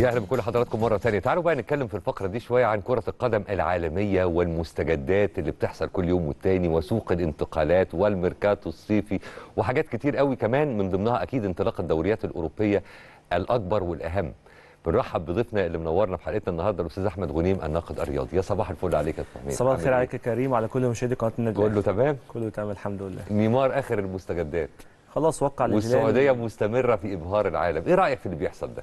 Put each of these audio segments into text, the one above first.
يا أهلا بكل حضراتكم مرة ثانية تعالوا بقى نتكلم في الفقرة دي شوية عن كرة القدم العالمية والمستجدات اللي بتحصل كل يوم والتاني وسوق الانتقالات والميركاتو الصيفي وحاجات كتير قوي كمان من ضمنها أكيد انطلاق الدوريات الأوروبية الأكبر والأهم. بنرحب بضيفنا اللي منورنا في حلقتنا النهارده الأستاذ أحمد غنيم الناقد الرياضي. يا صباح الفل عليك يا حميد. صباح الخير عامل عليك يا كريم وعلى كل مشاهدي قناة النادي إيه؟ كله. تمام؟ كله تمام الحمد لله. نيمار آخر المستجدات. خلاص وقع الهلال. والسعودية مستمرة في إبهار العالم. إيه رأيك في اللي بيحصل ده؟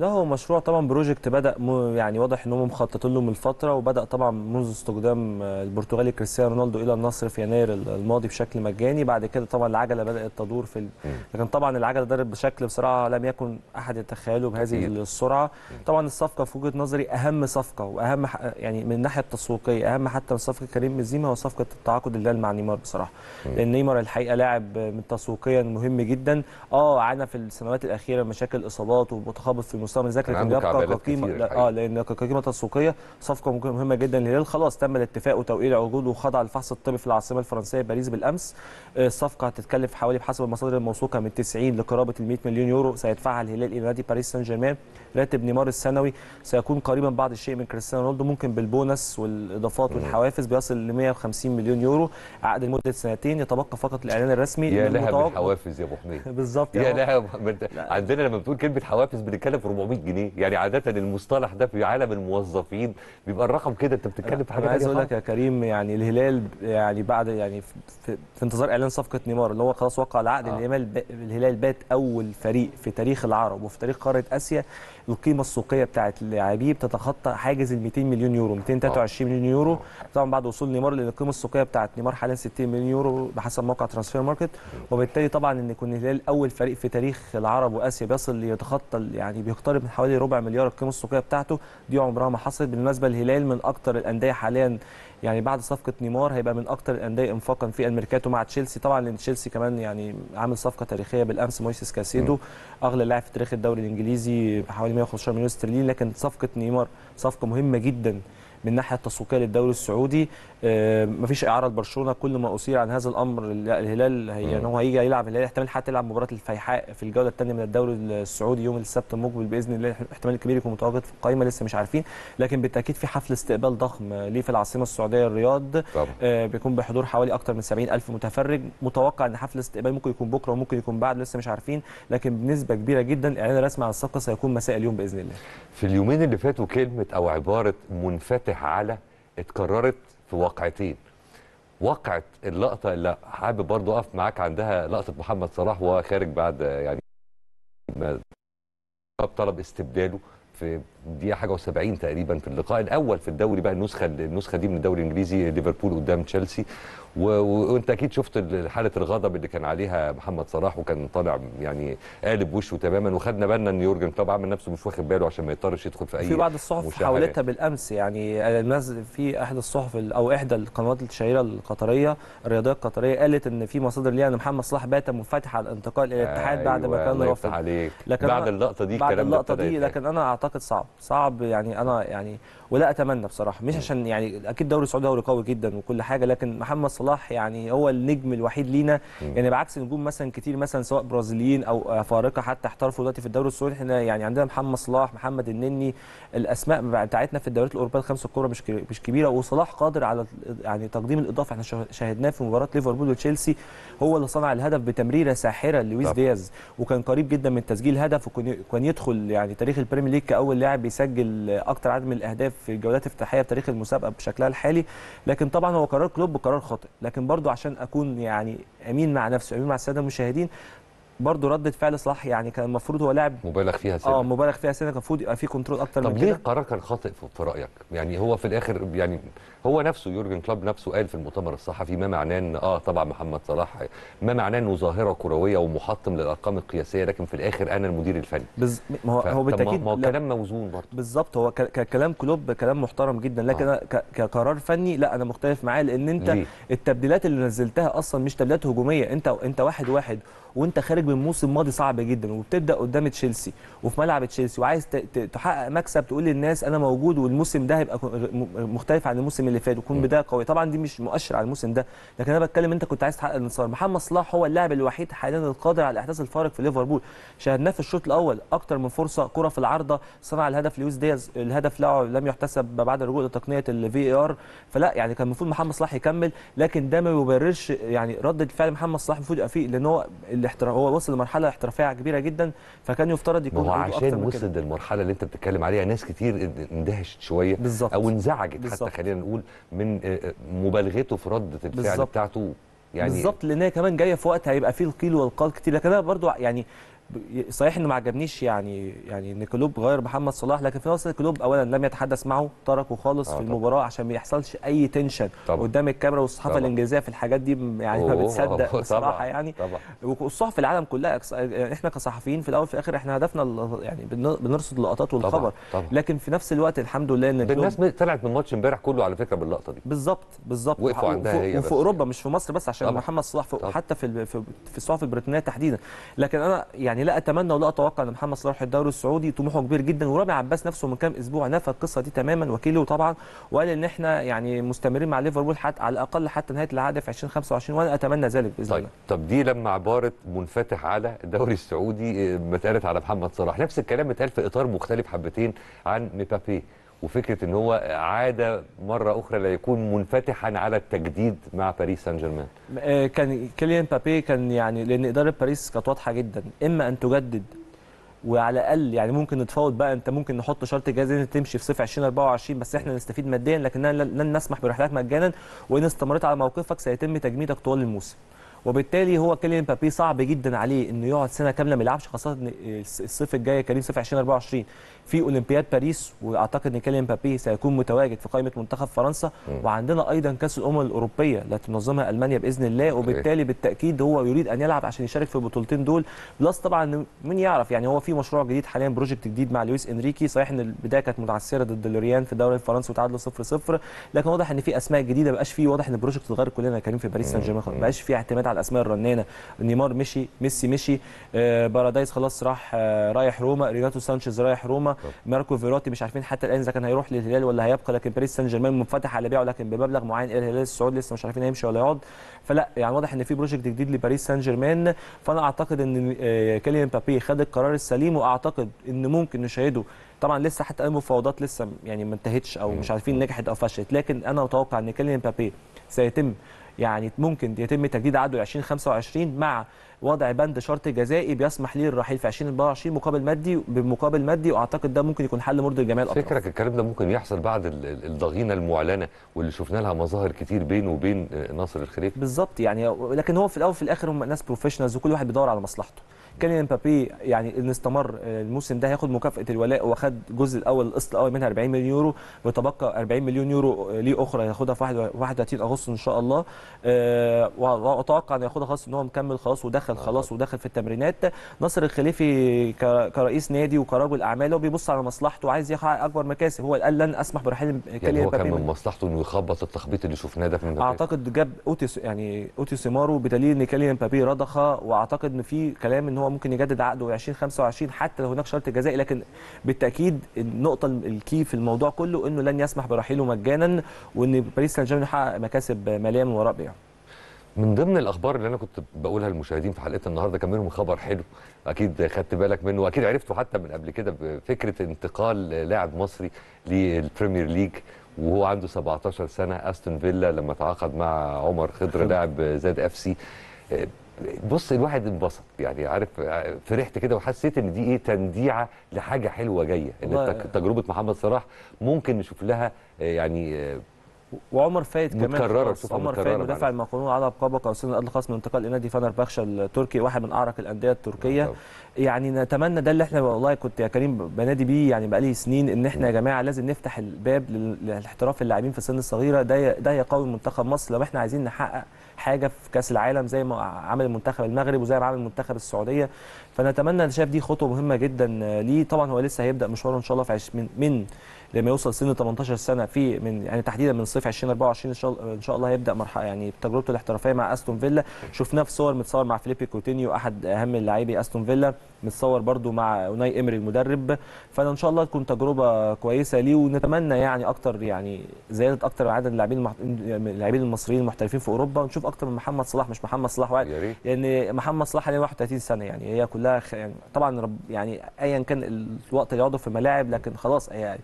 لا هو مشروع طبعا project بدأ. يعني واضح إن هم مخططين له من فترة وبدأ طبعا منذ استقدام آه، البرتغالي كريستيانو رونالدو إلى النصر في يناير الماضي بشكل مجاني بعد كده طبعا العجلة بدأت تدور في ال... لكن طبعا العجلة ضربت بشكل بصراحة لم يكن أحد يتخيله بهذه. السرعة طبعا الصفقة في وجهة نظري أهم صفقة وأهم. يعني من الناحية التسويقية أهم حتى من صفقة كريم بنزيما هو صفقة التعاقد الهلال مع نيمار بصراحة لأن نيمار الحقيقة لاعب من تسويقيا مهم جدا آه عانى في السنوات الأخيرة مشاكل إصابات ومتخبط في المستوى من عنده يبقى كقيمه. آه لأن كقيمه تسويقيه صفقة مهمة جدا للهلال خلاص تم الاتفاق وتوقيع عقود وخضع للفحص الطبي في العاصمة الفرنسية باريس بالأمس. آه، الصفقة هتتكلف حوالي بحسب المصادر الموثوقة من 90 لقرابة ال 100 مليون يورو. سيدفعها الهلال إلى نادي باريس سان جيرمان. راتب نيمار السنوي سيكون قريبا بعض الشيء من كريستيانو رونالدو. ممكن بالبونص والإضافات والحوافز بيصل ل 150 مليون يورو. عقد لمدة سنتين يتبقى فقط الإعلان الرسمي يا لها المتوقع- بالحوافز يا أبو حميد. بالظبط يا لها بنت- عندنا لما بتقول كلمة حوافز بنتكلم في 400 جنيه. يعني عادة المصطلح ده في عالم الموظفين بيبقى الرقم كده. انت بتتكلم في حاجة عايز أقول لك يا كريم يعني الهلال يعني بعد يعني في, في, انتظار إعلان صفقة نيمار اللي هو خلاص وقع العقد آه. آه. الهلال الهلال بات أول فريق في تاريخ العرب وفي تاريخ قارة آسيا. القيمة السوقية بتاعت اللاعبيه بتتخطى حاجز ال 200 مليون يورو 223 مليون يورو. طبعا بعد وصول نيمار لأن القيمة السوقية بتاعت نيمار حاليا 60 مليون يورو بحسب موقع ترانسفير ماركت. وبالتالي طبعا إن يكون الهلال أول فريق في تاريخ العرب وآسيا بيصل ليتخطى يعني بيقترب من حوالي ربع مليار القيمة السوقية بتاعته. دي عمرها ما حصلت. بالمناسبة الهلال من أكتر الأندية حاليا يعني بعد صفقة نيمار هيبقى من أكتر الأندية انفاقا في الميركاتو مع تشيلسي. طبعا لأن تشيلسي كمان يعني عامل صفقة تاريخية بالأمس. مويسيس كاسيدو أغلى لاعب في تاريخ الدوري الإنجليزي بحوالي 115 مليون استرليني. لكن صفقة نيمار صفقة مهمة جدا من الناحيه التسويقيه للدوري السعودي آه، مفيش إعارة لبرشلونة. كل ما أثير عن هذا الأمر ال- الهلال هي إن هو هيجي يلعب الهلال احتمال حتى يلعب مباراة الفيحاء في الجولة الثانية من الدوري السعودي يوم السبت المقبل بإذن الله. احتمال كبير يكون متواجد في القائمه لسه مش عارفين. لكن بالتأكيد في حفل استقبال ضخم ليه في العاصمة السعودية الرياض آه، بيكون بحضور حوالي أكتر من 70 ألف متفرج. متوقع إن حفل الاستقبال ممكن يكون بكرة وممكن يكون بعد لسه مش عارفين. لكن بنسبة كبيرة جدا الاعلان الرسمي عن الصفقة سيكون مساء اليوم بإذن الله. في اليومين اللي فاتوا كلمة أو عبارة منفتح على اتكررت في واقعتين. وقعت اللقطة اللي حابب برضو أقف معاك عندها لقطة محمد صلاح وهو خارج بعد يعني ما طلب استبداله في دقيقة حاجة و70 تقريبا في اللقاء الأول في الدوري بقى النسخة النسخة دي من الدوري الإنجليزي ليفربول قدام تشيلسي وأنت أكيد شفت ال- حالة الغضب اللي كان عليها محمد صلاح وكان طالع يعني قالب وشه تماما وخدنا بالنا إن يورجن كلوب عامل نفسه مش واخد باله عشان ما يضطرش يدخل في أي في بعض الصحف. حاولتها بالأمس يعني الناس في أحد الصحف ال- أو إحدى القنوات الشهيرة القطرية الرياضية القطرية قالت إن في مصادر ليها إن محمد صلاح بات منفتح على الانتقال إلى الاتحاد بعد ما أيوة، كان رافض لكن بعد اللقطة دي بعد اللقطة دي. لكن أنا أعتقد صعب صعب يعني أنا يعني ولا أتمنى بصراحة مش عشان يعني أكيد دوري السعودي دوري قوي جدا وكل حاجة لكن محمد صلاح يعني هو النجم الوحيد لينا. يعني بعكس نجوم مثلا كتير مثلا سواء برازيليين أو افارقه حتى احترفوا دلوقتي في الدوري السعودي إحنا يعني عندنا محمد صلاح محمد النني الأسماء بتاعتنا في الدوريات الأوروبية الخمسة الكبرى مش مش كبيرة. وصلاح قادر على يعني تقديم الإضافة إحنا شاه- شاهدناه في مباراة ليفربول وتشيلسي هو اللي صنع الهدف بتمريرة ساحرة لويس. دياز وكان قريب جدا من تسجيل هدف وكان كان يدخل يعني تاريخ البريمير ليج كأول لاعب بيسجل أكتر عدد من الأهداف في الجولات الافتتاحية بتاريخ المسابقة بشكلها الحالي لكن طبعا هو قرار كلوب قرار خاطئ لكن برضو عشان أكون يعني أمين مع نفسي امين مع السادة المشاهدين برضو ردة فعل صلاح يعني كان المفروض هو لاعب مبالغ فيها سنة. آه مبالغ فيها سنه كان المفروض يبقى فيه control أكتر طب من ليه كده القرار كان خاطئ في في رأيك؟ يعني هو في الآخر يعني هو نفسه يورجن كلوب نفسه قال في المؤتمر الصحفي ما معناه ان آه طبعا محمد صلاح ما معناه إنه ظاهرة كروية ومحطم للأرقام القياسية لكن في الآخر أنا المدير الفني بز... ما هو هو بالتأكيد ما هو لا- كلام موزون برضه بالظبط هو ك- ككلام كلوب كلام محترم جدا لكن آه. ك- كقرار فني لا أنا مختلف معاه لأن أنت ليه؟ التبديلات اللي نزلتها أصلا مش تبديلات هجومية أنت أنت واحد واحد وأنت خارج بموسم ماضي صعب جدا وبتبدأ قدام تشيلسي وفي ملعب تشيلسي وعايز ت- تحقق مكسب تقول للناس أنا موجود والموسم ده هيبقى مختلف عن الموسم اللي فات ويكون بدايه قويه طبعا دي مش مؤشر على الموسم ده لكن أنا بتكلم أنت كنت عايز تحقق الانتصار محمد صلاح هو اللاعب الوحيد حاليا القادر على إحداث الفارق في ليفربول شاهدناه في الشوط الأول أكتر من فرصة كرة في العارضة صنع الهدف لويس دياز الهدف له لم يحتسب بعد الرجوع لتقنية الفي ار فلا يعني كان المفروض محمد صلاح يكمل لكن ده ما يبررش يعني رده فعل محمد صلاح المفروض يبقى فيه لأن هو الاحتراف هو وصل لمرحلة احترافية كبيرة جدا فكان يفترض يكون هو عشان. وصل للمرحلة اللي أنت بتتكلم عليها ناس كتير اندهشت شوية بالظبط. أو انزعجت بالظبط. حتى خلينا نقول من آه، آه، مبالغته في رده الفعل بالظبط. بتاعته يعني بالظبط لأن هي كمان جاية في وقت هيبقى فيه القيل والقال كتير لكن أنا برضو يعني صحيح إنه ما عجبنيش يعني يعني إن كلوب غير محمد صلاح لكن في نفس كلوب اولا لم يتحدث معه تركه خالص آه في طبعا. المباراة عشان ما يحصلش أي tension طبعا. قدام الكاميرا والصحافة طبعا. الإنجليزية في الحاجات دي يعني ما بتصدق طبعا. بصراحة يعني طبعا والصحف في العالم كلها إحنا كصحفيين في الأول وفي الآخر إحنا هدفنا يعني بن- بنرصد اللقطات والخبر طبعا طبعا لكن في نفس الوقت الحمد لله إن الناس طلعت من ماتش امبارح كله على فكرة باللقطة دي بالظبط بالظبط وقفوا عندها هي وفي أوروبا مش في مصر بس عشان طبعا. محمد صلاح في طبعا. حتى في في في الصحف البريطانية تحديدا لكن أنا يعني لا أتمنى ولا أتوقع أن محمد صلاح يروح الدوري السعودي طموحه كبير جدا. ورامي عباس نفسه من كام أسبوع نفى القصة دي تماما وكيله طبعا. وقال إن إحنا يعني مستمرين مع ليفربول حتى على الأقل حتى نهاية العقد في 2025 وأنا أتمنى ذلك بإذن طيب الله. طب دي لما عبارة منفتح على الدوري السعودي آه، ما اتقالت على محمد صلاح. نفس الكلام اتقال في إطار مختلف حبتين عن مبابي. وفكرة إن هو عاد مرة أخرى ليكون منفتحا على التجديد مع باريس سان جيرمان آه، كان كيليان مبابي كان يعني لأن إدارة باريس كانت واضحة جدا. إما أن تجدد وعلى الأقل يعني ممكن نتفاوض بقى أنت ممكن نحط شرط جاهز إن تمشي في صيف 2024 بس إحنا نستفيد ماديا لكننا لن نسمح برحلات مجانا وإن استمريت على موقفك سيتم تجميدك طوال الموسم. وبالتالي هو كيليان مبابي صعب جدا عليه إنه يقعد سنة كاملة ما يلعبش خاصة إن الصيف الجاي كريم صيف 2024 في أولمبياد باريس وأعتقد إن كيليان مبابي سيكون متواجد في قائمة منتخب فرنسا. وعندنا أيضا كأس الأمم الأوروبية التي تنظمها ألمانيا بإذن الله. وبالتالي بالتأكيد هو يريد أن يلعب عشان يشارك في البطولتين دول. plus طبعا مين يعرف يعني هو في مشروع جديد حاليا project جديد مع لويس إنريكي. صحيح إن البداية كانت متعثرة ضد لوريان في الدوري الفرنسي وتعادلوا 0 0 لكن واضح إن في أسماء جديدة بقاش في واضح إن ال project اتغير كلنا كريم في باريس سان جيرمان. ما بقاش في اعتماد على الأسماء الرنانة. نيمار مشي ميسي مشي آه باريديس خلاص راح آه رايح روما ريناتو سانشيز رايح روما. ماركو فيراتي مش عارفين حتى الآن إذا كان هيروح للهلال ولا هيبقى لكن باريس سان جيرمان منفتح على بيعه لكن بمبلغ معين الهلال السعودي لسه مش عارفين هيمشي ولا يقعد فلا يعني واضح إن في project جديد لباريس سان جيرمان فأنا أعتقد إن آه، كيليان مبابي خد القرار السليم وأعتقد إن ممكن نشاهده. طبعا لسه حتى المفاوضات لسه يعني ما انتهتش أو مش عارفين نجحت أو فشلت. لكن أنا أتوقع إن كيليان مبابي سيتم يعني ممكن يتم تجديد عقده 2025 مع وضع بند شرط جزائي بيسمح ليه الرحيل في 2024 مقابل مادي بمقابل مادي وأعتقد ده ممكن يكون حل مرضي لجميع الأطراف. فكرك الكلام ده ممكن يحصل بعد ال- ال- الضغينة المعلنة واللي شفنا لها مظاهر كتير بينه وبين آه، ناصر الخليفي بالظبط. يعني لكن هو في الأول وفي الآخر هم ناس professionals وكل واحد بيدور على مصلحته. كيليان مبابي يعني إن استمر الموسم ده هياخد مكافأة الولاء واخد الجزء الأول القسط الأول منها 40 مليون يورو ويتبقى 40 مليون يورو ليه أخرى هياخدها في 31 أغسطس إن شاء الله. آه، وأتوقع إن ياخدها خلاص إن هو مكمل خلاص ودخل خلاص ودخل في التمرينات. ناصر الخليفي كرئيس نادي وكرجل اعمال هو بيبص على مصلحته وعايز يحقق أكبر مكاسب. هو قال لن أسمح برحيل يعني هو كان من مصلحته إنه يخبط التخبيط اللي شفناه ده في مبابي أعتقد جاب أو تسمارو يعني أو تسمارو بدليل إن كيليان مبابي رضخ. وأعتقد إن في كلام إن هو ممكن يجدد عقده 2025 حتى لو هناك شرط جزائي. لكن بالتأكيد النقطة ال key في الموضوع كله إنه لن يسمح برحيله مجانا وإن باريس سان جيرمان يحقق مكاسب ماليه من وراء بيعه. من ضمن الأخبار اللي أنا كنت بقولها للمشاهدين في حلقة النهارده كان منهم خبر حلو. أكيد خدت بالك منه وأكيد عرفته حتى من قبل كده بفكرة انتقال لاعب مصري للبريمير ليج وهو عنده 17 سنة أستون فيلا لما تعاقد مع عمر خضر لاعب زاد أف سي. بص الواحد انبسط يعني عارف فرحت كده وحسيت إن دي إيه تنديعة لحاجة حلوة جاية إن تجربة محمد صلاح ممكن نشوف لها يعني وعمر فايد كمان. تشوفها عمر فايد مدافع معلش. المقاولون على قاب قوسين الادنى خاص من انتقال إلى نادي فنربخشة التركي واحد من أعرق الأندية التركية طبعا. يعني نتمنى ده اللي إحنا والله كنت يا كريم بنادي بيه يعني بقالي سنين إن إحنا يا جماعة لازم نفتح الباب لل- لاحتراف اللاعبين في السن الصغيرة ده ده يقوي منتخب مصر لو إحنا عايزين نحقق حاجة في كأس العالم زي ما عمل المنتخب المغرب وزي ما عمل المنتخب السعودية فنتمنى أنا شايف دي خطوة مهمة جدا ليه طبعا هو لسه هيبدأ مشواره إن شاء الله في عش من من لما يوصل سن 18 سنة في من يعني تحديدا من صيف 2024 إن شاء الله إن شاء الله هيبدأ مرحله يعني تجربته الاحترافية مع أستون فيلا. شفناه في صور متصور مع فيليبي كوتينيو أحد أهم لاعبي أستون فيلا. متصور برضو مع أوناي امري المدرب. فأنا إن شاء الله تكون تجربة كويسة ليه ونتمنى يعني أكتر يعني زيادة أكتر عدد اللاعبين المح... اللاعبين المصريين المحترفين في أوروبا. ونشوف أكتر من محمد صلاح مش محمد صلاح واحد. ريت. يعني محمد صلاح عليه 31 سنة يعني. هي كلها خ... يعني طبعا رب يعني ايا كان الوقت اللي يقعده في الملاعب لكن خلاص يعني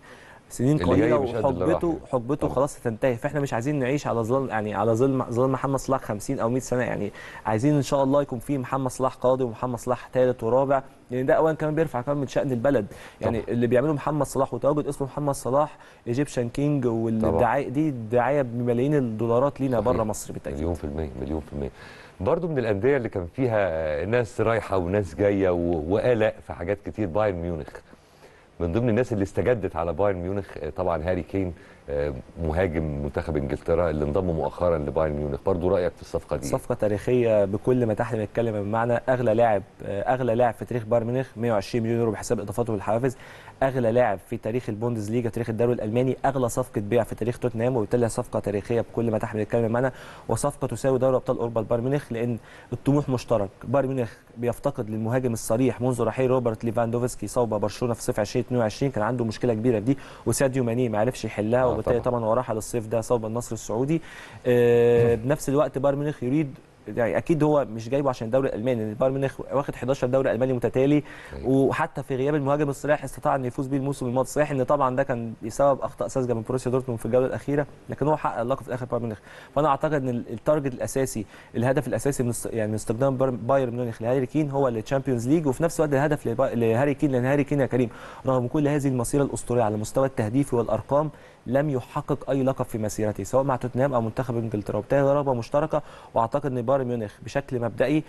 سنين قليله وحقبته يعني. حقبته. خلاص هتنتهي فإحنا مش عايزين نعيش على ظل يعني على ظل ظل محمد صلاح 50 أو 100 سنة يعني عايزين إن شاء الله يكون في محمد صلاح قادم ومحمد صلاح ثالث ورابع لأن ده اولا كمان بيرفع كمان من شأن البلد يعني طبعا. اللي بيعمله محمد صلاح وتواجد اسمه محمد صلاح Egyptian King. والدعاية دي دعاية بملايين الدولارات لينا. بره مصر بالتأكيد مليون في المية مليون في المية برضو من الأندية اللي كان فيها ناس رايحة وناس جاية و- وقلق في حاجات كتير بايرن ميونخ من ضمن الناس اللي استجدت على بايرن ميونخ آه، طبعا هاري كين آه، مهاجم منتخب إنجلترا اللي انضم مؤخرا لبايرن ميونخ. برضو رأيك في الصفقة دي؟ صفقة تاريخية بكل ما تحمل الكلمة بمعنى أغلى لاعب أغلى لاعب في تاريخ بايرن ميونخ 120 مليون يورو بحساب إضافاته والحوافز أغلى لاعب في تاريخ البوندسليجا تاريخ الدوري الألماني أغلى صفقة بيع في تاريخ توتنهام وبالتالي صفقة تاريخية بكل ما تحمل الكلمة بمعنى وصفقة تساوي دوري أبطال أوروبا لبايرن ميونخ لأن الطموح مشترك بايرن ميونخ بيفتقد للمهاجم الصريح منذ رحيل روبرت ليفاندوفسكي صوب برشلونة في صيف 2022 كان عنده مشكلة كبيرة في دي وساديو ماني ما عرفش يحلها آه وبالتالي طبعاً. هو راح للصيف ده صوب النصر السعودي آه، بنفس الوقت بايرن ميونخ يريد يعني أكيد هو مش جايبه عشان الدوري الألماني لأن بايرن ميونخ واخد 11 دوري ألماني متتالي أيوة. وحتى في غياب المهاجم الصريح استطاع أن يفوز بيه الموسم الماضي صحيح إن طبعا ده كان بسبب أخطاء ساذجه من بروسيا دورتموند في الجولة الأخيرة لكن هو حقق اللقب في الآخر بايرن ميونخ فأنا أعتقد إن ال- ال target الأساسي الهدف الأساسي من يعني من استخدام بايرن- ميونخ لهاري كين هو ال Champions League وفي نفس الوقت الهدف لهاري كين لأن هاري كين يا كريم رغم كل هذه المسيره الأسطورية على المستوى التهديفي والأرقام لم يحقق أي لقب في مسيرته سواء مع توتنهام أو منتخب إنجلترا. وبالتالي رغبه مشتركة وأعتقد إن بايرن ميونخ بشكل مبدئي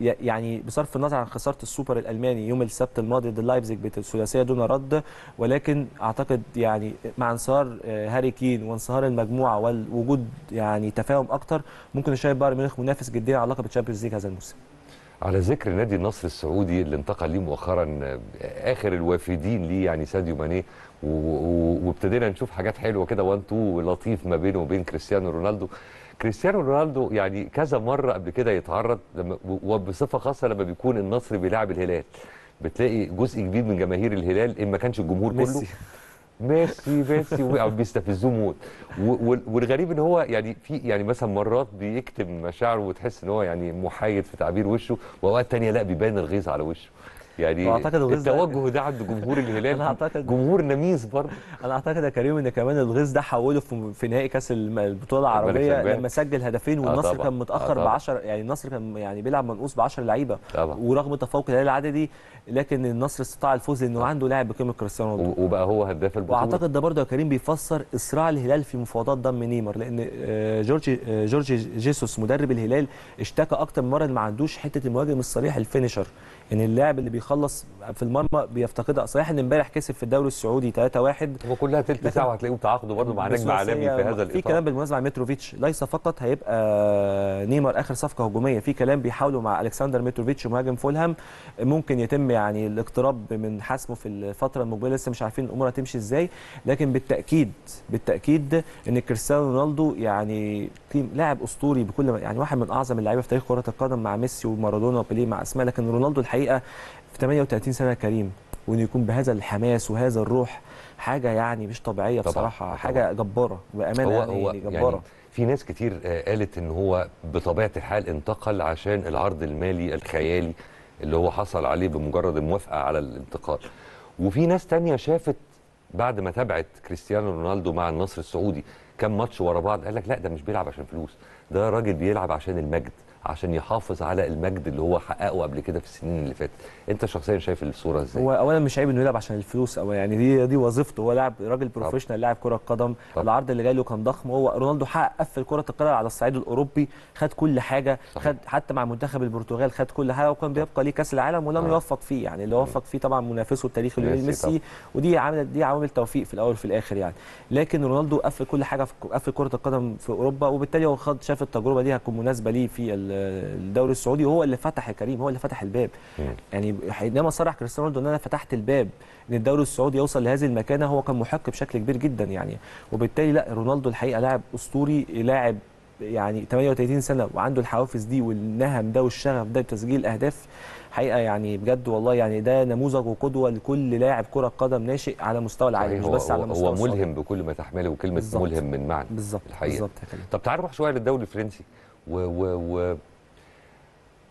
يعني بصرف النظر عن خسارة السوبر الألماني يوم السبت الماضي ضد لايبزيج بالثلاثية دون رد. ولكن أعتقد يعني مع انصهار آه، هاري كين وانصهار المجموعة ووجود يعني تفاهم أكتر ممكن نشاهد بايرن ميونخ منافس جديا على لقب ال Champions League هذا الموسم. على ذكر نادي النصر السعودي اللي انتقل ليه مؤخرا آخر الوافدين ليه يعني ساديو ماني. وابتدينا نشوف حاجات حلوة كده one two لطيف ما بينه وبين كريستيانو رونالدو. كريستيانو رونالدو يعني كذا مرة قبل كده يتعرض وبصفة خاصة لما بيكون النصر بيلعب الهلال. بتلاقي جزء كبير من جماهير الهلال إن ما كانش الجمهور كله. ميسي ميسي ميسي و- بيستفزوه موت. والغريب إن هو يعني في يعني مثلا مرات بيكتم مشاعره وتحس إن هو يعني محايد في تعبير وشه وأوقات تانية لا بيبان الغيظ على وشه. يعني ده- التوجه ده عند جمهور الهلال أنا أعتقد- جمهور نميز برضه أنا أعتقد يا كريم إن كمان الغيظ ده حوله في نهائي كأس البطولة العربية. لما سجل هدفين آه والنصر. كان آه متأخر ب طبعاً. 10 يعني النصر كان يعني بيلعب منقوص ب 10 لعيبه ورغم تفوق الهلال العددي لكن النصر استطاع الفوز لأنه طبعاً. عنده لاعب بقيمة كريستيانو رونالدو وبقى هو هداف البطولة وأعتقد ده برضه يا كريم بيفسر اسراع الهلال في مفاوضات ضم نيمار لأن آه، جورجي آه، جورجي جيسوس مدرب الهلال اشتكى أكتر من مرة إن ما عندوش حتة المهاجم الصريح ال finisher يعني اللاعب اللي بيخلص في المرمى بيفتقدها. صحيح إن إمبارح كسب في الدوري السعودي 3-1 هو كلها تلت لكن- ساعة وهتلاقيهم تعاقدوا برضه مع نجم عالمي في هذا في الإطار. كلام بالمناسبة عن متروفيتش ليس فقط هيبقى نيمار آخر صفقة هجومية في كلام بيحاولوا مع ألكسندر متروفيتش مهاجم فولهام. ممكن يتم يعني الاقتراب من حسمه في الفترة المقبلة لسه مش عارفين الأمور هتمشي إزاي. لكن بالتأكيد بالتأكيد إن كريستيانو رونالدو يعني لاعب أسطوري بكل يعني واحد من أعظم اللعيبة في تاريخ كرة القدم مع ميسي ومارادونا وبيليه مع أسماء. لكن رونالدو الحقيقة في 38 سنة كريم وإنه يكون بهذا الحماس وهذا الروح حاجة يعني مش طبيعية طبعاً، بصراحة طبعاً. حاجة جبارة بأمانة هو يعني, هو يعني يعني جباره في ناس كتير آه، قالت إن هو بطبيعة الحال انتقل عشان العرض المالي الخيالي اللي هو حصل عليه بمجرد الموافقة على الانتقال. وفي ناس تانية شافت بعد ما تابعت كريستيانو رونالدو مع النصر السعودي كم ماتش ورا بعض قال لك لا ده مش بيلعب عشان فلوس ده راجل بيلعب عشان المجد. عشان يحافظ على المجد اللي هو حققه قبل كده في السنين اللي فاتت. انت شخصيا شايف الصورة إزاي؟ هو اولا مش عيب إنه يلعب عشان الفلوس أو يعني دي دي وظيفته. هو لاعب راجل professional لاعب كرة قدم. طبعاً. العرض اللي جاي له كان ضخم. هو رونالدو حقق قفل كرة القدم على الصعيد الأوروبي خد كل حاجة صحيح. خد حتى مع منتخب البرتغال خد كل حاجة وكان بيبقى ليه كأس العالم ولم آه. يوفق فيه. يعني اللي وفق فيه طبعا منافسه التاريخي ليونيل ميسي ميسي. ودي عامل دي عوامل توفيق في الأول وفي الآخر يعني. لكن رونالدو قفل كل حاجة في قفل كرة القدم في أوروبا وبالتالي هو خد شاف التجربة دي هتكون مناسبة ليه في ال- الدوري السعودي هو اللي فتح يا كريم هو اللي فتح الباب. يعني حينما صرح كريستيانو رونالدو ان أنا فتحت الباب إن الدوري السعودي يوصل لهذه المكانة هو كان محق بشكل كبير جدا يعني وبالتالي لا رونالدو الحقيقة لاعب أسطوري لاعب يعني 38 سنة وعنده الحوافز دي والنهم ده والشغف ده بتسجيل أهداف حقيقة يعني بجد والله يعني ده نموذج وقدوة لكل لاعب كرة قدم ناشئ على مستوى العالم مش بس على مستوى هو. ملهم بكل ما تحمله وكلمة بالظبط. ملهم من معنى بالظبط يا كريم طب تعال نروح شوية للدوري الفرنسي و, و, و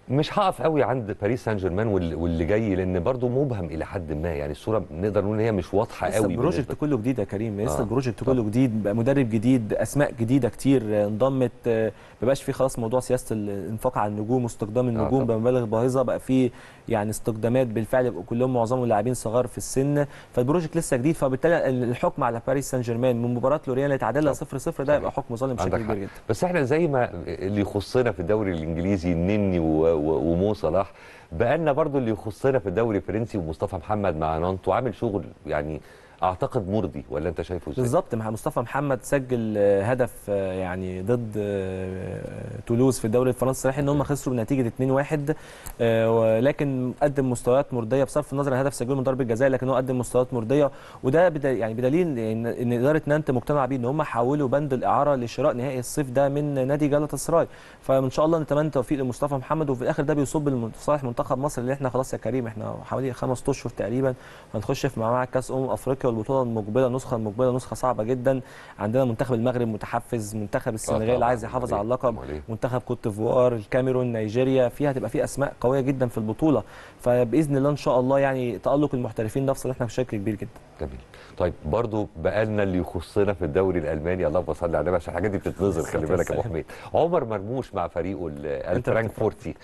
مش هقف قوي عند باريس سان جيرمان وال- واللي جاي لأن برضو مبهم إلى حد ما يعني الصورة نقدر نقول إن هي مش واضحة لسه قوي ال project بالنسبة- كله جديد يا كريم لسه آه، ال project. كله جديد مدرب جديد أسماء جديدة كتير آه، انضمت آه، ما بقاش في خلاص موضوع سياسة الانفاق على النجوم واستخدام النجوم طبعا. بمبالغ باهظة بقى في يعني استخدامات بالفعل كلهم معظمهم لاعبين صغار في السن فال project لسه جديد فبالتالي الحكم على باريس سان جيرمان من مباراة لوريان اللي تعادلها طبعا. 0 0 ده. يبقى حكم ظالم بشكل كبير. جدا بس إحنا زي ما اللي يخصنا في الدوري الإنجليزي النني و- ومو صلاح بقالنا برضو اللي يخصنا في الدوري الفرنسي ومصطفى محمد مع نانت وعامل شغل يعني أعتقد مرضي ولا أنت شايفه إزاي؟ بالظبط مصطفى محمد سجل آه، هدف آه، يعني ضد آه، تولوز في الدوري الفرنسي. صحيح إن هم خسروا بنتيجة 2-1 آه، ولكن قدم مستويات مرضية بصرف النظر عن هدف سجله من ضربة جزاء لكن هو قدم مستويات مرضية. وده يعني بدليل ان إدارة نانت مقتنعة بيه إن هم حولوا بند الإعارة لشراء نهائي الصيف ده من نادي جالاتا سراي. فإن شاء الله نتمنى التوفيق لمصطفى محمد وفي الآخر ده بيصب لصالح منتخب مصر اللي إحنا خلاص يا كريم إحنا حوالي خمس أشهر تقريبا هنخش في معمعة كأس أمم أفريقيا. والبطوله المقبله النسخه المقبله نسخة صعبة جدا. عندنا منتخب المغرب متحفز منتخب السنغال طبعاً. عايز يحافظ على اللقب. أمال إيه؟ منتخب كوت ديفوار الكاميرون نيجيريا فيها هتبقى في أسماء قوية جدا في البطولة. فبإذن الله إن شاء الله يعني تألق المحترفين ده في صالحنا بشكل كبير جدا. جميل. طيب برضو بقالنا اللي يخصنا في الدوري الألماني اللهم صل على النبي عشان الحاجات دي بتتنظر خلي بالك يا أبو حميد. عمر مرموش مع فريقه ال- الفرانكفورتي.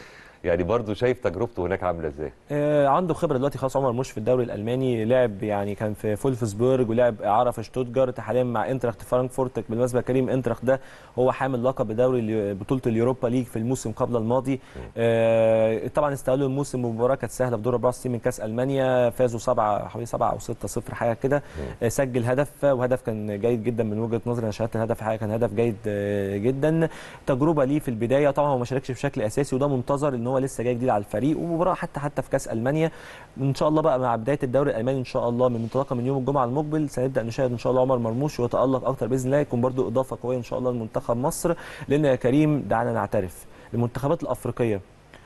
يعني برضو شايف تجربته هناك عاملة إزاي؟ آه، عنده خبرة دلوقتي خلاص عمر مش في الدوري الألماني لعب يعني كان في فولفسبورج ولعب اعاره في شتوتجارت حاليا مع إنتراخت فرانكفورت. بالمناسبة كريم إنتراخت ده هو حامل لقب دوري بطولة ال Europa League في الموسم قبل الماضي. آه، طبعا استقلوا الموسم المباراه كانت سهلة في دور 64 من كأس ألمانيا فازوا سبعة حوالي 7 أو 6 0 حاجة كده. آه، سجل هدف وهدف كان جيد جدا من وجهة نظري. أنا شاهدت الهدف حاجة كان هدف جيد آه، جدا. تجربة ليه في البداية طبعا هو ما شاركش بشكل أساسي وده منتظر إن هو لسه جاي جديد على الفريق ومباراة حتى حتى في كأس ألمانيا. إن شاء الله بقى مع بداية الدوري الألماني إن شاء الله من انطلاقة من يوم الجمعة المقبل سنبدا نشاهد إن شاء الله عمر مرموش ويتألق أكتر بإذن الله يكون برضو إضافة قوية إن شاء الله لمنتخب مصر. لأن يا كريم دعنا نعترف. المنتخبات الأفريقية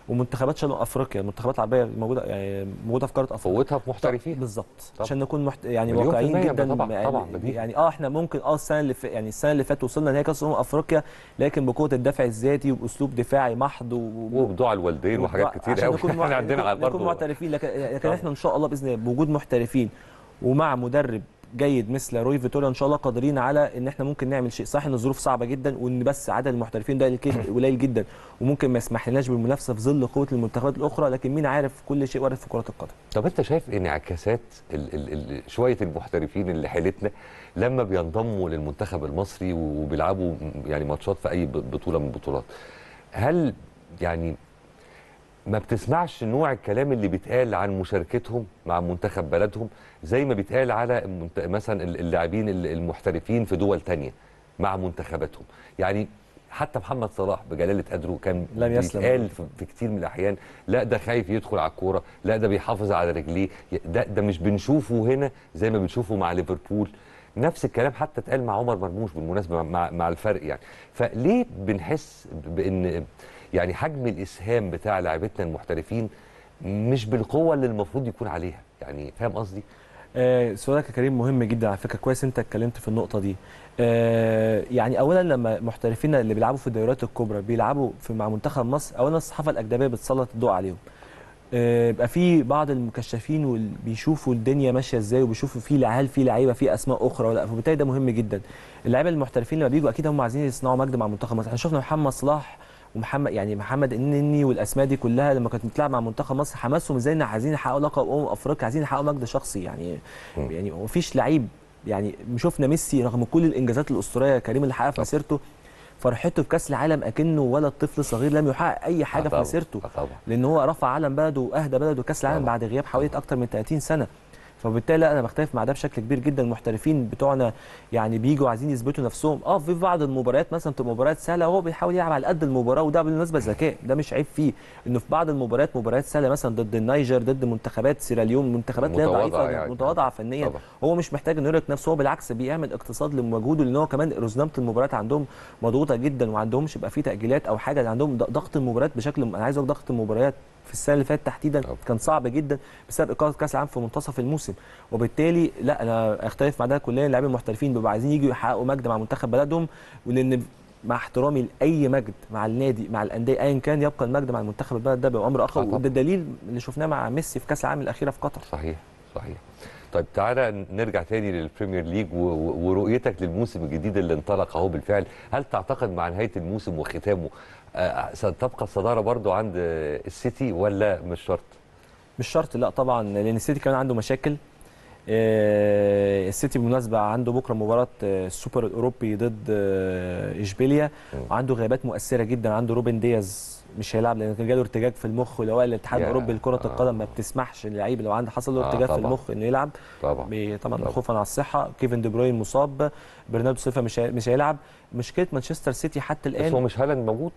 ومنتخبات شمال أفريقيا المنتخبات العربية الموجوده يعني موجودة في قارة أفريقيا قوتها في محترفين بالظبط. عشان نكون محت... يعني واقعيين جدا طبعا، يعني- طبعا، بديهي. يعني آه إحنا ممكن آه السنة اللي ف... يعني السنة اللي فاتت وصلنا نهائي كأس أمم أفريقيا لكن بقوة الدفع الذاتي وباسلوب دفاعي محض و... وبدوع الوالدين وحاجات كتير قوي نكون إحنا مع- عندنا نكون- نكون معترفين لكن لكن. إحنا إن شاء الله بإذن الله بوجود محترفين ومع مدرب جيد مثل روي فيتوريا إن شاء الله قادرين على إن إحنا ممكن نعمل شيء. صح إن الظروف صعبة جدا وإن بس عدد المحترفين ده قليل جدا وممكن ما يسمحلناش بالمنافسة في ظل قوة المنتخبات الأخرى لكن مين عارف كل شيء وارد في كرة القدم. طب أنت شايف انعكاسات شوية المحترفين اللي حيلتنا لما بينضموا للمنتخب المصري وبيلعبوا يعني ماتشات في أي بطولة من البطولات؟ هل يعني ما بتسمعش نوع الكلام اللي بيتقال عن مشاركتهم مع منتخب بلدهم زي ما بيتقال على مثلا ال- اللاعبين ال- المحترفين في دول تانية مع منتخباتهم. يعني حتى محمد صلاح بجلالة قدره كان لم يسلم. بيتقال في في كتير من الأحيان لا ده خايف يدخل على الكورة لا ده بيحافظ على رجليه ده ده مش بنشوفه هنا زي ما بنشوفه مع ليفربول. نفس الكلام حتى اتقال مع عمر مرموش بالمناسبة مع مع الفرق يعني. فليه بنحس بإن يعني حجم الإسهام بتاع لاعبتنا المحترفين مش بالقوة اللي المفروض يكون عليها. يعني فاهم قصدي؟ آه، سؤالك يا كريم مهم جدا على فكرة. كويس إنت اتكلمت في النقطة دي. آه، يعني اولا لما محترفين اللي بيلعبوا في الدوريات الكبرى بيلعبوا في مع منتخب مصر اولا الصحافة الأجنبية بتسلط الضوء عليهم. آه، يبقى في بعض المكشفين واللي بيشوفوا الدنيا ماشية إزاي وبيشوفوا في هل في لعيبة في أسماء أخرى ولا لا فبالتالي ده مهم جدا. اللعيبه المحترفين لما بيجوا أكيد هم عايزين يصنعوا مجد مع منتخب مصر. إحنا شفنا محمد صلاح ومحمد يعني محمد النني والأسماء دي كلها لما كانت بتلعب مع منتخب مصر حماسهم إزاي إن عايزين يحققوا لقب أمم أفريقيا عايزين يحققوا مجد شخصي يعني مم. يعني مفيش لعيب يعني شفنا ميسي رغم كل الإنجازات الأسطورية كريم اللي حققها في. مسيرته فرحته في كاس العالم أكنه ولد طفل صغير لم يحقق أي حاجة في. مسيرته لأن هو رفع علم بلده وأهدى بلده كأس العالم. بعد غياب حوالي أكتر من 30 سنة فبالتالي لا أنا بختلف مع ده بشكل كبير جدا. المحترفين بتوعنا يعني بيجوا عايزين يثبتوا نفسهم. آه في بعض المباريات مثلا تبقى مباريات سهلة هو بيحاول يلعب على قد المباراة وده بالنسبة ذكاء. ده مش عيب فيه إنه في بعض المباريات مباريات سهلة مثلا ضد النيجر ضد منتخبات سيراليون منتخبات متواضعة ضعيفة يعني. متواضعة فنيا. طبعا. هو مش محتاج إنه يرهق نفسه هو بالعكس بيعمل اقتصاد لمجهوده لأن هو كمان رزنامة المباريات عندهم مضغوطة جدا وما عندهمش يبقى في تأجيلات أو حاجة عندهم ضغط المباريات بشكل أنا عايز أقول ضغط المباريات في السنة اللي فاتت تحديدا طبعا. كان صعب جدا بسبب اقامه كأس العالم في منتصف الموسم وبالتالي لا أنا أختلف مع ده كليا اللاعبين المحترفين بيبقوا عايزين يجوا يحققوا مجد مع منتخب بلدهم ولأن مع احترامي لأي مجد مع النادي مع الأندية ايا كان يبقى المجد مع المنتخب البلد ده بيبقى أمر آخر. وده الدليل اللي شفناه مع ميسي في كأس العالم الأخيرة في قطر صحيح صحيح طيب تعالى نرجع تاني للبريمير ليج ورؤيتك للموسم الجديد اللي انطلق أهو بالفعل. هل تعتقد مع نهاية الموسم وختامه آه، ستبقى الصدارة برضو عند آه، السيتي ولا مش شرط؟ مش شرط لا طبعا لأن السيتي كمان عنده مشاكل. آه، السيتي بالمناسبة عنده بكرة مباراة آه، السوبر الاوروبي ضد آه، إشبيليا. وعنده غيابات مؤثرة جدا عنده روبن دياز. مش هيلعب لأن كان جاله ارتجاج في المخ واللوائح الاتحاد. الاوروبي لكرة آه. القدم ما بتسمحش للعيب لو عنده حصل له آه، ارتجاج في طبعا. المخ إنه يلعب طبعا طبعا. خوفا على الصحة كيفن دي بروين مصاب برناردو سيلفا مش مش هيلعب مشكلة مانشستر سيتي حتى بس هو الآن مش هالاند موجود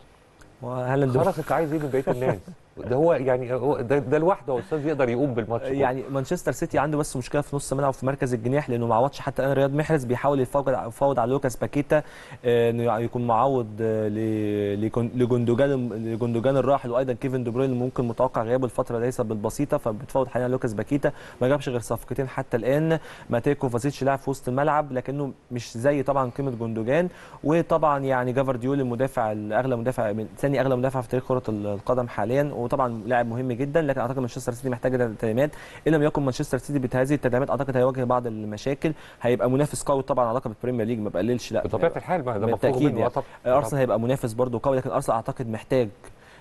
هالاند خلاص عايز إيه من بقية الناس ده هو يعني ده, ده لوحده أستاذ يقدر يقوم بالماتش. يعني مانشستر سيتي عنده بس مشكلة في نص الملعب وفي مركز الجناح لأنه ما عوضش حتى الان رياض محرز بيحاول يفاوض على لوكاس باكيتا آه، إنه يكون معوض آه، ل- لكون- لجندوجان لجندوجان الراحل وأيضا كيفن دي بروين ممكن متوقع غيابه لفترة ليس بالبسيطة فبتفاوض حاليا لوكاس باكيتا. ما جابش غير صفقتين حتى الآن. ماتيو كوفازيتش لاعب في وسط الملعب لكنه مش زي طبعا قيمة جندوجان. وطبعا يعني جافارديول المدافع الاغلى مدافع ثاني أغلى مدافع في تاريخ كرة القدم حاليا. وطبعا لاعب مهم جدا لكن أعتقد مانشستر سيتي محتاج تدعيمات إن لم يكن مانشستر سيتي بهذه التدعيمات أعتقد هيواجه بعض المشاكل. هيبقى منافس قوي طبعا على لقب البريمير ليج ما بقللش لأ. بطبيعة الحال ده مفروغ منه. يعني. أرسنال هيبقى منافس برضه قوي لكن أرسنال أعتقد محتاج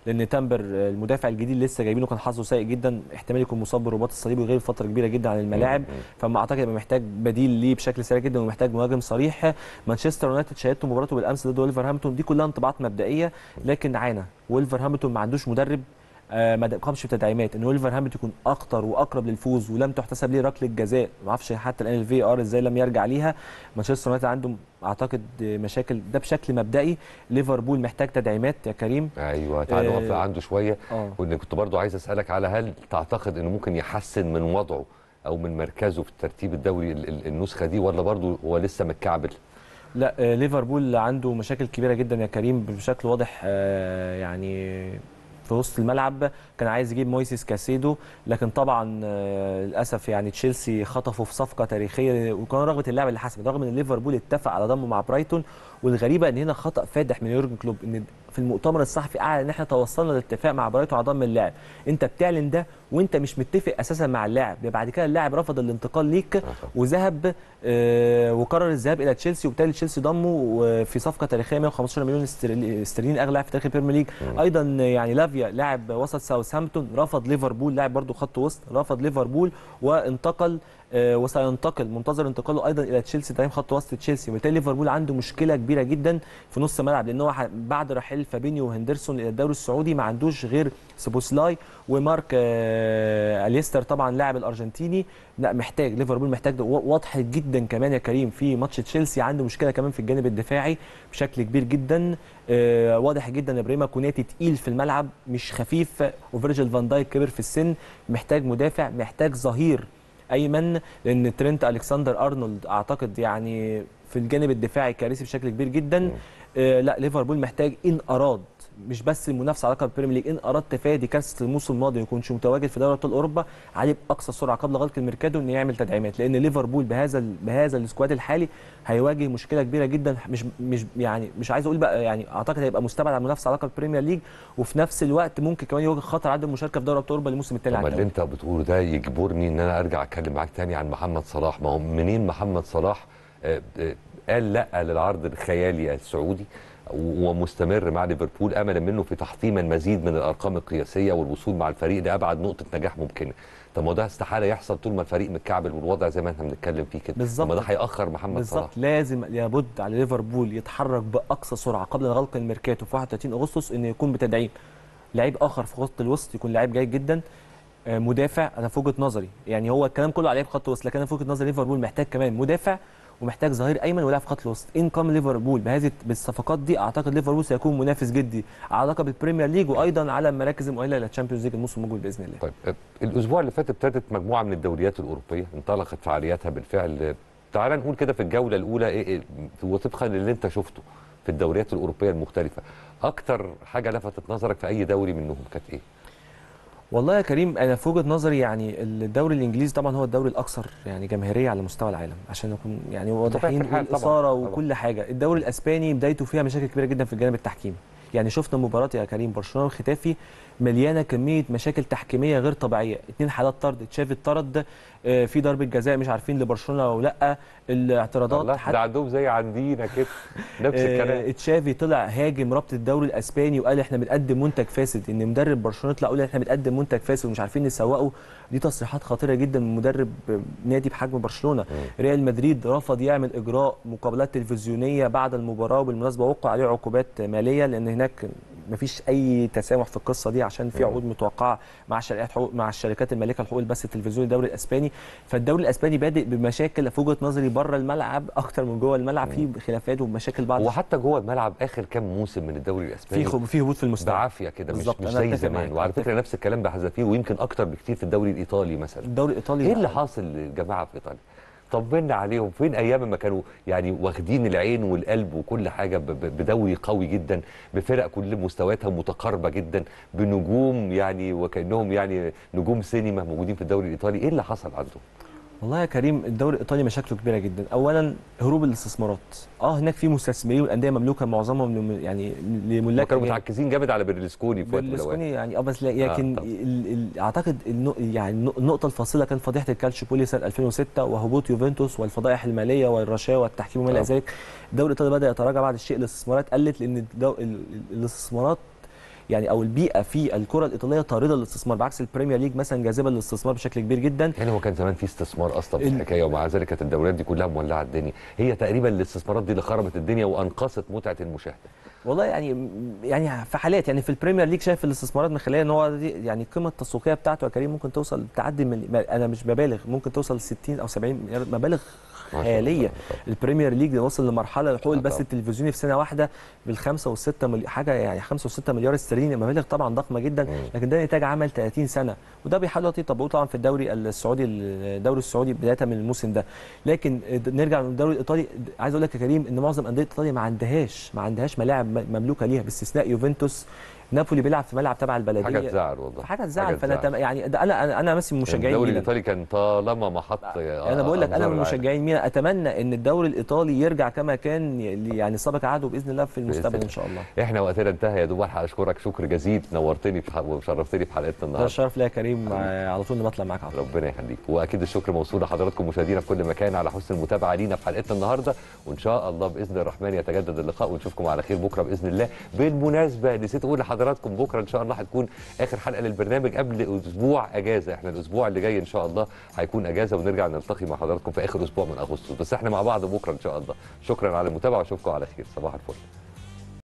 لأن تامبر المدافع الجديد لسه جايبينه كان حظه سيء جدا. احتمال يكون مصاب بالرباط الصليبي وهيغيب فترة كبيرة جدا عن الملاعب. فما أعتقد يبقى محتاج بديل ليه بشكل سريع جدا ومحتاج مهاجم صريح. مانشستر يونايتد شهدته مباراته بالأمس ضد ولفرهامبتون دي كلها انطباعات مبدئية لكن عانى. ولفرهامبتون ما عندوش مدرب ما قامش بتدعيمات إن ولفرهامبتون يكون اخطر وأقرب للفوز ولم تحتسب ليه ركلة جزاء. ما أعرفش حتى الآن الفي ار إزاي لم يرجع ليها. مانشستر يونايتد عنده أعتقد مشاكل ده بشكل مبدئي. ليفربول محتاج تدعيمات يا كريم. أيوه تعالى آه، نقف عنده شوية. آه. وإن كنت برضو عايز أسألك على هل تعتقد إنه ممكن يحسن من وضعه أو من مركزه في الترتيب الدوري ال- ال- النسخة دي ولا برضو هو لسه متكعبل؟ لا آه، ليفربول عنده مشاكل كبيرة جدا يا كريم بشكل واضح. آه، يعني في وسط الملعب كان عايز يجيب مويسيس كايسيدو لكن طبعا آه، للأسف يعني تشيلسي خطفه في صفقة تاريخية وكان رغبة اللاعب اللي حسمت رغم إن ليفربول اتفق على ضمه مع برايتون والغريبة إن هنا خطأ فادح من يورجن كلوب إن في المؤتمر الصحفي أعلن إن إحنا توصلنا لاتفاق مع برايتون على ضم اللاعب. أنت بتعلن ده وأنت مش متفق أساسا مع اللاعب. بعد كده اللاعب رفض الانتقال ليك وذهب آه، وقرر الذهاب إلى تشيلسي وبالتالي تشيلسي ضمه في صفقة تاريخية 115 مليون استرلي- استرليني أغلى لاعب في تاريخ البريمير ليج. أيضا يعني لافيا لاعب وسط ساوثهامبتون رفض ليفربول لاعب برضه خط وسط رفض ليفربول وانتقل وسينتقل منتظر انتقاله أيضا إلى تشيلسي تمام؟ خط وسط تشيلسي. وبالتالي ليفربول عنده مشكلة كبيرة جدا في نص الملعب لأن هو بعد رحيل فابينيو وهندرسون إلى الدوري السعودي ما عندوش غير سوبوسلاي وماك آه، أليستر طبعا لاعب الأرجنتيني. لا محتاج ليفربول محتاج واضح جدا كمان يا كريم في ماتش تشيلسي عنده مشكلة كمان في الجانب الدفاعي بشكل كبير جدا. آه، واضح جدا إبراهيم كوناتي تقيل في الملعب مش خفيف. وفيرجيل فان دايك كبر في السن محتاج مدافع محتاج ظهير أيمن لأن ترينت ألكسندر أرنولد أعتقد يعني في الجانب الدفاعي كارثي بشكل كبير جدا. آه لا ليفربول محتاج إن أراد مش بس المنافسة على لقب البريمير ليج إن اراد تفادي كارثة الموسم الماضي ما يكونش متواجد في دوري أبطال أوروبا عليه بأقصى سرعة قبل غلق الميركاتو انه يعمل تدعيمات لأن ليفربول بهذا ال- بهذا ال squad الحالي هيواجه مشكلة كبيرة جدا مش مش يعني مش عايز أقول بقى يعني أعتقد هيبقى مستبعد عن المنافسه على لقب البريمير ليج وفي نفس الوقت ممكن كمان يواجه خطر عدم المشاركة في دوري أبطال أوروبا الموسم الثاني طب على اللي. أنت بتقوله ده يجبرني إن أنا أرجع أتكلم معاك تاني عن محمد صلاح. ما هو منين محمد صلاح؟ آه، آه، قال لأ للعرض الخيالي السعودي. ومستمر مع ليفربول املا منه في تحطيم المزيد من الأرقام القياسية والوصول مع الفريق لأبعد نقطة نجاح ممكنه طب ما ده استحالة يحصل طول ما الفريق متكعبل والوضع زي ما إحنا بنتكلم فيه كده. بالظبط. ما ده هيأخر محمد صلاح. بالظبط. لازم لابد على ليفربول يتحرك بأقصى سرعة قبل غلق الميركاتو في 31 أغسطس إنه يكون بتدعيم. لعيب آخر في خط الوسط يكون لعيب جيد جدا آه، مدافع. أنا في وجهة نظري يعني هو الكلام كله عليه في خط الوسط لكن أنا في وجهة نظري ليفربول محتاج كمان مدافع ومحتاج ظهير أيمن ولاعب في خط الوسط. ان قام ليفربول بهذه بالصفقات دي أعتقد ليفربول سيكون منافس جدي على لقب البريمير ليج وأيضا على المراكز المؤهله للتشامبيونز ليج الموسم المقبل بإذن الله. طيب آه، الأسبوع اللي فات ابتدت مجموعة من الدوريات الأوروبية انطلقت فعالياتها بالفعل. تعال نقول كده في الجولة الأولى إيه إيه وطبقا للي أنت شفته في الدوريات الأوروبية المختلفة أكتر حاجة لفتت نظرك في أي دوري منهم كانت إيه؟ والله يا كريم أنا في وجهة نظري يعني الدوري الإنجليزي طبعا هو الدوري الاكثر يعني جماهيرية على مستوى العالم عشان نكون يعني واضحين طبعاً. وكل حاجة الدوري الأسباني بدايته فيها مشاكل كبيرة جدا في الجانب التحكيمي يعني شفنا مباراة يا كريم برشلونة وختافي مليانة كمية مشاكل تحكيمية غير طبيعية. اتنين حالات طرد تشافي اتطرد آه، في ضربة جزاء مش عارفين لبرشلونة أو لأ. الاعتراضات ده عندهم زي عندنا كده. نفس الكلام. آه، تشافي طلع هاجم رابطة الدوري الأسباني وقال إحنا بنقدم منتج فاسد. إن مدرب برشلونة طلع يقول إحنا بنقدم منتج فاسد ومش عارفين نسوقه. دي تصريحات خطيرة جدا من مدرب نادي بحجم برشلونة. ريال مدريد رفض يعمل إجراء مقابلات تلفزيونية بعد المباراة وبالمناسبة وقع عليه عقوبات مالية لأن هناك مفيش أي تسامح في القصة دي عشان في عقود متوقعة مع شركات حقوق مع الشركات المالكه لحقوق البث التلفزيوني الدوري الإسباني. فالدوري الإسباني بادئ بمشاكل في وجهة نظري بره الملعب أكتر من جوه الملعب في خلافات ومشاكل بعض. وحتى جوه الملعب آخر كام موسم من الدوري الإسباني في في هبوط في المستوى. بعافية كده مش, مش زي زمان. وعلى. فكرة نفس الكلام بحذافير ويمكن أكتر بكتير في الدوري الإيطالي مثلا. الدوري الإيطالي إيه اللي حاصل للجماعة في إيطاليا؟ طمنا عليهم. فين أيام ما كانوا يعني واخدين العين والقلب وكل حاجة بدوري قوي جدا بفرق كل مستوياتها متقاربة جدا بنجوم يعني وكأنهم يعني نجوم سينما موجودين في الدوري الإيطالي. إيه اللي حصل عندهم؟ والله يا كريم الدوري الإيطالي مشاكله كبيرة جدا اولا هروب الاستثمارات آه هناك في مستثمرين والأندية مملوكة معظمهم يعني لملاك كانوا أجانب. متعكزين جامد على برلسكوني في. برلسكوني يعني آه بس لا لكن. ال ال أعتقد يعني النق- النقطة الفاصلة كان فضيحة الكالتشيوبولي سنة 2006 وهبوط يوفنتوس والفضائح المالية والرشاوى والتحكيم وما إلى. ذلك الدوري الإيطالي بدأ يتراجع بعض الشيء الاستثمارات قلت لأن الاستثمارات يعني أو البيئة في الكرة الإيطالية طاردة للاستثمار بعكس البريمير ليج مثلا جاذبة للاستثمار بشكل كبير جدا يعني هو كان زمان في استثمار أصلا في ال- الحكاية ومع ذلك كانت الدوريات دي كلها مولعة الدنيا هي تقريبا الاستثمارات دي اللي خربت الدنيا وأنقصت متعة المشاهدة والله يعني يعني في حالات يعني في البريمير ليج شايف الاستثمارات مخليه إن هو دي يعني القيمه التسويقية بتاعته يا كريم ممكن توصل تعدي من أنا مش ببالغ ممكن توصل ل 60 أو 70 مليار مبالغ. خيالية. البريمير ليج وصل لمرحلة حقوق البث. التلفزيوني في سنه واحدة بالخمسة والسته ملي... حاجة يعني خمسة وستة مليار استرليني مبالغ طبعا ضخمة جدا. لكن ده نتاج عمل 30 سنة وده دلوقتي يطبقوه طبعا في الدوري السعودي الدوري السعودي بداية من الموسم ده لكن نرجع للدوري الإيطالي عايز أقول لك يا كريم إن معظم أندية إيطاليا ما عندهاش ما عندهاش ملاعب مملوكة ليها باستثناء يوفنتوس نابولي بيلعب في ملعب تبع البلدية. حاجة تزعل والله. حاجة تزعل. فأنا تم... يعني ده أنا أنا أنا مثلا من مشجعين الدوري. الإيطالي كان طالما ما حط أنا بقول لك أنا من. مشجعين ميلان. أتمنى إن الدوري الإيطالي يرجع كما كان يعني سابق عهده بإذن الله في المستقبل. إن شاء الله. إحنا وقتنا انتهى يا دوب الحق أشكرك. شكر جزيل. نورتني وشرفتني في حلقتنا ده النهارده الشرف ليا يا كريم. على طول بطلع معاك على طول. ربنا يخليك. وأكيد الشكر موصول لحضراتكم مشاهدينا في كل مكان على حسن المتابعة لينا في حلقتنا النهارده. وإن شاء الله بإذن الرحمن يتجدد اللقاء ونشوفكم على خير بكرة بإذن الله. بالمناسبة نسيت أقول لحضراتكم بكرة إن شاء الله هتكون آخر حلقة للبرنامج قبل أسبوع إجازة. إحنا الأسبوع اللي جاي إن شاء الله هيكون إجازة ونرجع نلتقي مع حضراتكم في آخر أسبوع من أغسطس. بس إحنا مع بعض بكرة إن شاء الله. شكرا على المتابعة وأشوفكم على خير. صباح الفل.